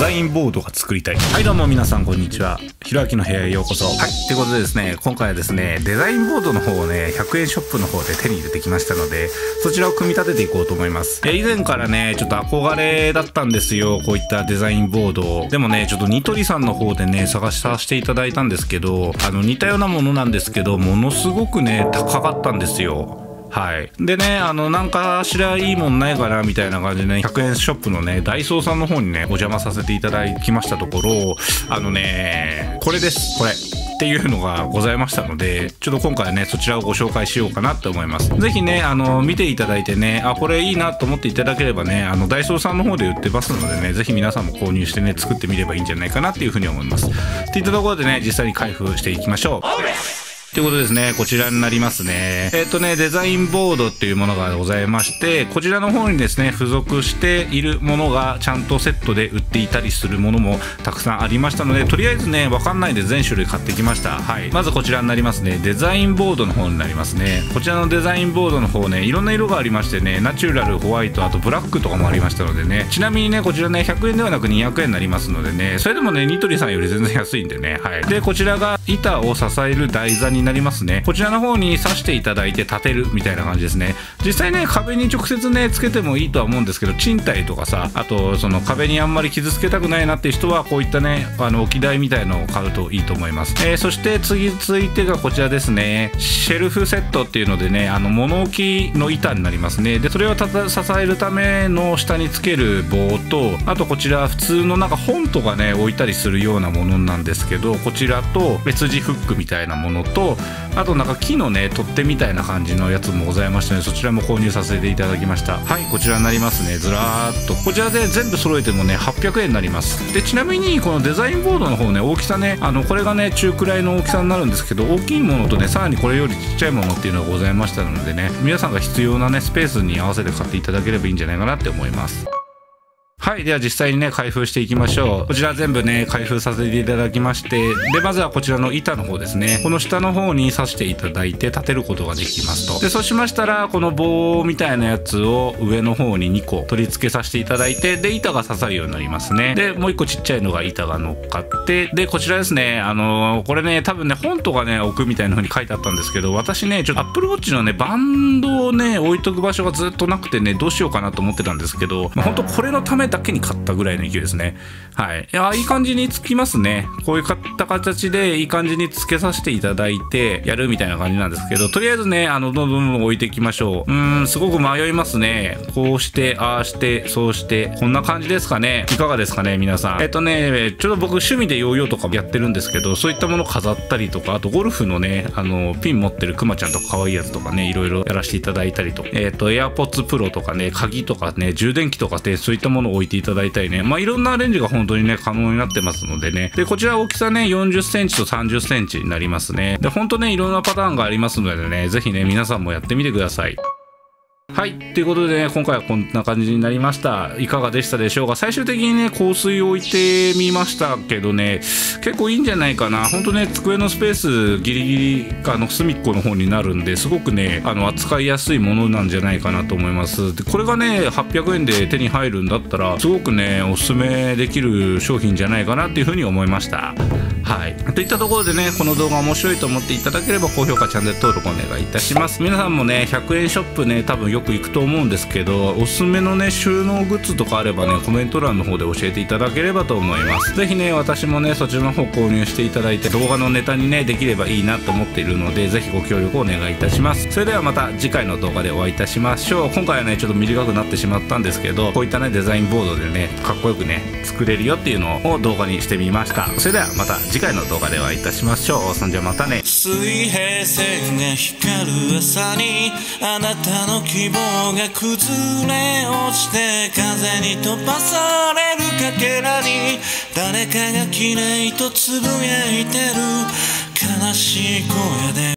ザインボードが作りたい。はいどうも皆さんこんにちは。ひろあきの部屋へようこそ。はい。ってことでですね今回はですねデザインボードの方をね100円ショップの方で手に入れてきましたのでそちらを組み立てていこうと思います。え以前からねちょっと憧れだったんですよ。こういったデザインボードでもねちょっとニトリさんの方でね探させていただいたんですけどあの似たようなものなんですけどものすごくね高かったんですよはい。でね、あの、なんかしらいいもんないかな、みたいな感じでね、100円ショップのね、ダイソーさんの方にね、お邪魔させていただきましたところ、あのね、これです、これ。っていうのがございましたので、ちょっと今回はね、そちらをご紹介しようかなと思います。ぜひね、あの、見ていただいてね、あ、これいいなと思っていただければね、あの、ダイソーさんの方で売ってますのでね、ぜひ皆さんも購入してね、作ってみればいいんじゃないかなっていうふうに思います。っていったところでね、実際に開封していきましょう。ということですね、こちらになりますね。えっ、とね、デザインボードっていうものがございまして、こちらの方にですね、付属しているものがちゃんとセットで売っていたりするものもたくさんありましたので、とりあえずね、わかんないで全種類買ってきました。はい。まずこちらになりますね、デザインボードの方になりますね。こちらのデザインボードの方ね、いろんな色がありましてね、ナチュラル、ホワイト、あとブラックとかもありましたのでね、ちなみにね、こちらね、100円ではなく200円になりますのでね、それでもね、ニトリさんより全然安いんでね、はい。で、こちらが板を支える台座にになりますね。こちらの方に刺していただいて立てるみたいな感じですね。実際ね壁に直接ねつけてもいいとは思うんですけど賃貸とかさあとその壁にあんまり傷つけたくないなっていう人はこういったねあの置き台みたいのを買うといいと思います、えー、そして次続いてがこちらですね。シェルフセットっていうのでねあの物置の板になりますね。でそれを支えるための下につける棒とあとこちら普通のなんか本とかね置いたりするようなものなんですけどこちらと別地フックみたいなものとあとなんか木のね取っ手みたいな感じのやつもございましたのでそちらも購入させていただきました。はいこちらになりますね。ずらーっと。こちらで全部揃えてもね800円になります。でちなみにこのデザインボードの方ね大きさねあのこれがね中くらいの大きさになるんですけど大きいものとねさらにこれよりちっちゃいものっていうのがございましたのでね皆さんが必要なねスペースに合わせて買っていただければいいんじゃないかなって思います。はい。では実際にね、開封していきましょう。こちら全部ね、開封させていただきまして、で、まずはこちらの板の方ですね。この下の方に刺していただいて立てることができますと。で、そうしましたら、この棒みたいなやつを上の方に2個取り付けさせていただいて、で、板が刺さるようになりますね。で、もう1個ちっちゃいのが板が乗っかって、で、こちらですね、あのー、これね、多分ね、本とかね、置くみたいな風に書いてあったんですけど、私ね、ちょっと Apple Watch のね、バンドをね、置いとく場所がずっとなくてね、どうしようかなと思ってたんですけど、まあ、本当これのためだけに買ったぐらいの勢いですね。はい。いや、いい感じにつきますね。こういう買った形でいい感じにつけさせていただいて、やるみたいな感じなんですけど、とりあえずね、あの、どんどんどん置いていきましょう。うーん、すごく迷いますね。こうして、ああして、そうして、こんな感じですかね。いかがですかね、皆さん。えっとね、ちょっと僕趣味でヨーヨーとかやってるんですけど、そういったもの飾ったりとか、あとゴルフのね、あの、ピン持ってるクマちゃんとか可愛いやつとかね、いろいろやらせていただいたりと。えっ、と、AirPods Pro とかね、鍵とかね、充電器とかってそういったものを置いてていただいたりね、まあいろんなアレンジが本当にね、可能になってますのでね。で、こちら大きさね、40センチと30センチになりますね。で、本当ね、いろんなパターンがありますのでね、ぜひね、皆さんもやってみてください。はい。ということでね、今回はこんな感じになりました。いかがでしたでしょうか？最終的にね、香水を置いてみましたけどね、結構いいんじゃないかな。ほんとね、机のスペースギリギリ、あの、隅っこの方になるんで、すごくね、あの、扱いやすいものなんじゃないかなと思います。で、これがね、800円で手に入るんだったら、すごくね、おすすめできる商品じゃないかなっていうふうに思いました。はい。といったところでね、この動画面白いと思っていただければ、高評価、チャンネル登録お願いいたします。皆さんもね、100円ショップね、多分よく行くと思うんですけど、おすすめのね、収納グッズとかあればね、コメント欄の方で教えていただければと思います。ぜひね、私もね、そちらの方購入していただいて、動画のネタにね、できればいいなと思っているので、ぜひご協力お願いいたします。それではまた次回の動画でお会いいたしましょう。今回はね、ちょっと短くなってしまったんですけど、こういったね、デザインボードでね、かっこよくね、作れるよっていうのを動画にしてみました。それではまた次回次回の動画でお会いいたしましょう。そんじゃまたね。水平線が光る朝に、あなたの希望が崩れ落ちて風に飛ばされるかけらに、誰かが綺麗とつぶやいてる悲しい声で